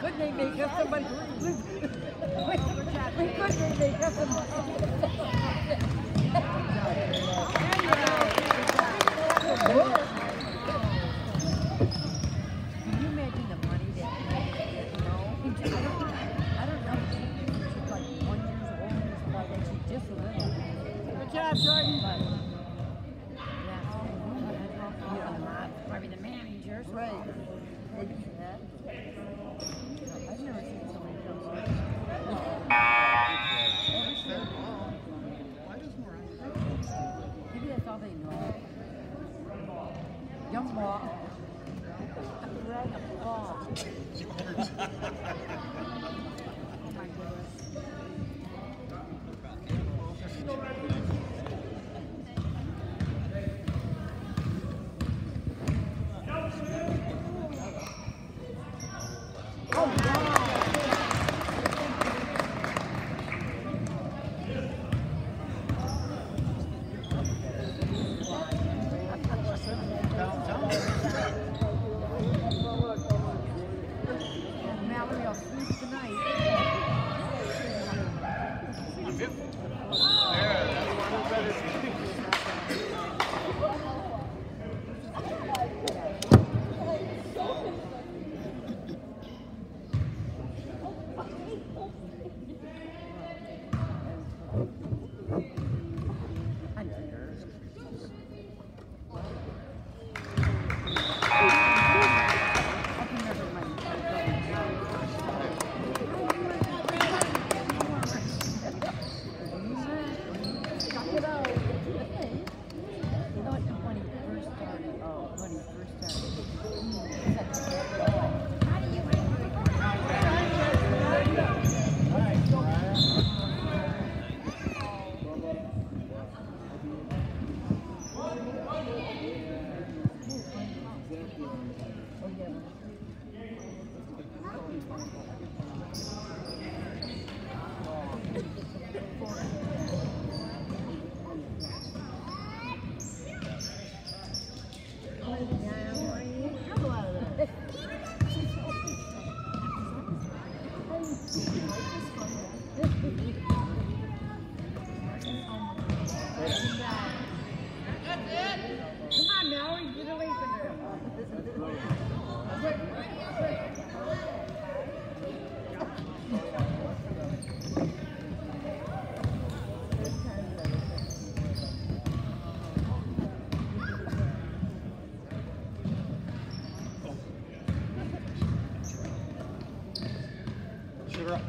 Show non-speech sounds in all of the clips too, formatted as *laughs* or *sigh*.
couldn't even because someone. We, we couldn't even because someone. Whoa. cho thì nó giống That's it. Come on, Mallory, get away from her.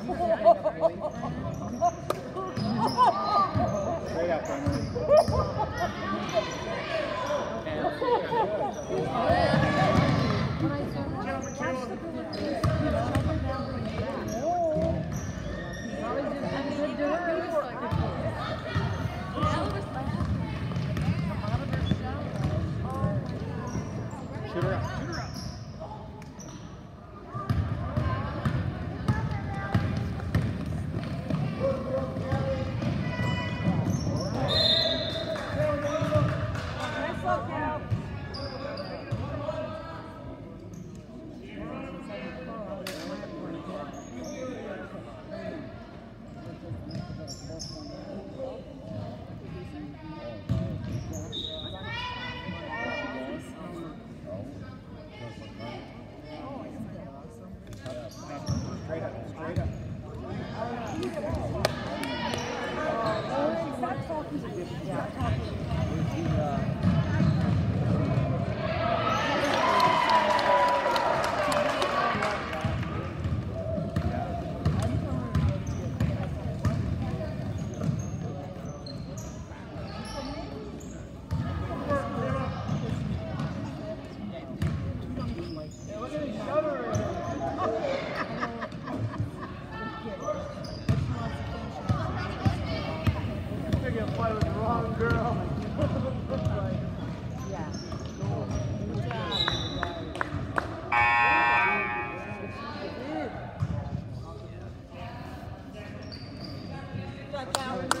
Straight up, Emily. *laughs* Like